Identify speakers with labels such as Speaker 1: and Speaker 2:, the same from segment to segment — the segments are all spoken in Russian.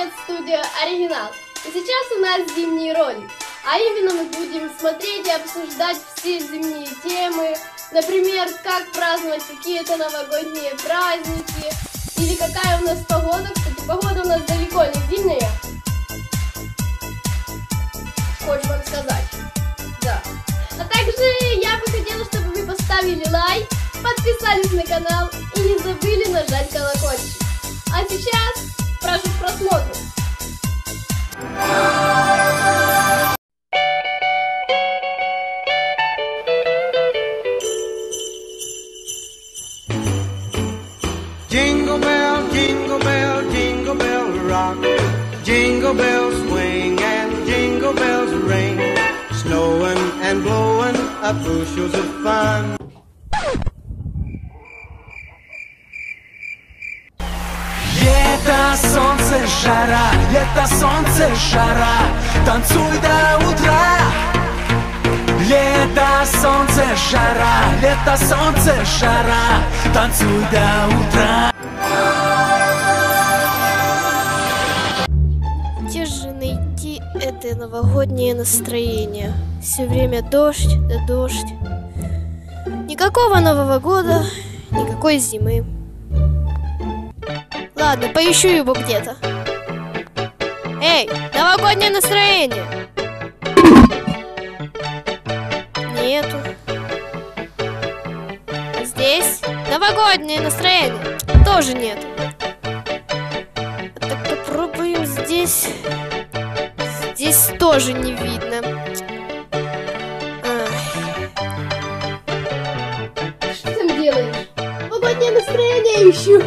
Speaker 1: привет, студия Оригинал! И сейчас у нас зимний ролик, а именно мы будем смотреть и обсуждать все зимние темы, например, как праздновать какие-то новогодние праздники, или какая у нас погода, кстати, погода у нас далеко не зимняя, хочу вам сказать, да. А также я бы хотела, чтобы вы поставили лайк, подписались на канал и не забыли нажать колокольчик. А сейчас
Speaker 2: Jingle bells swing and jingle bells ring. Snowing and blowing up bushels of fun.
Speaker 3: Лето, солнце, жара, лето, солнце, жара, танцуй до утра. Лето, солнце, жара, лето, солнце, жара, танцуй до утра.
Speaker 1: Это новогоднее настроение? Все время дождь да дождь. Никакого Нового года, никакой зимы. Ладно, поищу его где-то. Эй, новогоднее настроение! Нету. Здесь новогоднее настроение. Тоже нет. Так попробуем здесь. Тоже не видно. Ай. Что ты там делаешь? Новогоднее настроение ищу.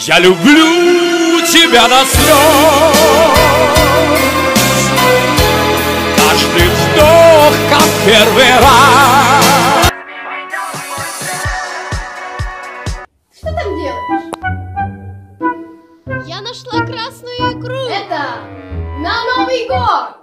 Speaker 3: Я люблю тебя до слез первый раз
Speaker 1: Что там делаешь? Я нашла красную икру. Это на Новый год.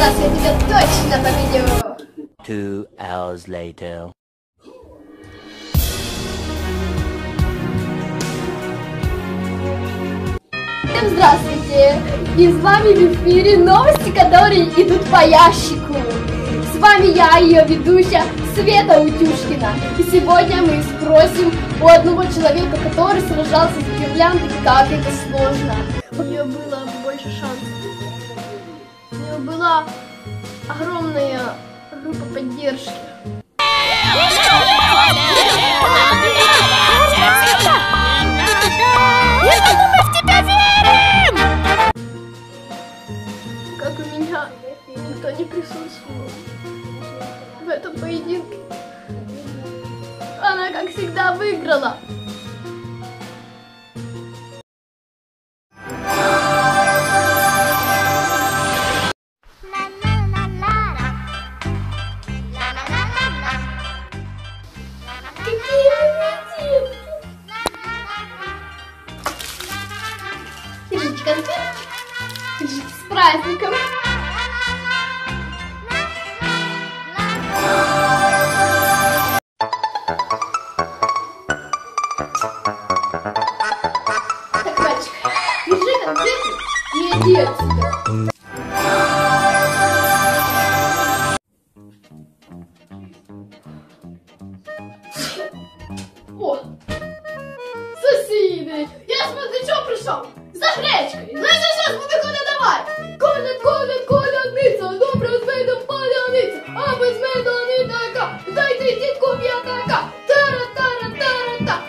Speaker 1: Раз я тебя точно победю.
Speaker 4: Two hours later.
Speaker 1: Всем здравствуйте! И с вами в эфире новости, которые идут по ящику. С вами я, ее ведущая Света Утюшкина. И сегодня мы спросим у одного человека, который сражался с гирляндой, как это сложно. У нее было больше шансов. У нее была огромная группа поддержки. Как у меня никто не присутствовал в этом поединке. Она, как всегда, выиграла. С праздником. Так, мальчик, держи конфету и иди. О, сусіди, я до чого прийшов? за гречкою. Лише щось не виходить давай. Коля, коля, коляниця, добре з медом паляниця, а без меду не така. Дайте дітку така. Тара, тара, тара, та.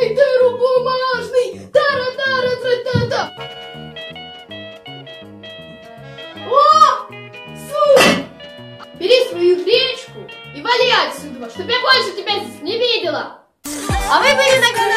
Speaker 1: Дайте рубомажний. Тара, тара, тра, та, та. О, сука! Бери свою гречку и вали отсюда, чтобы я больше тебя здесь не видела. А вы были на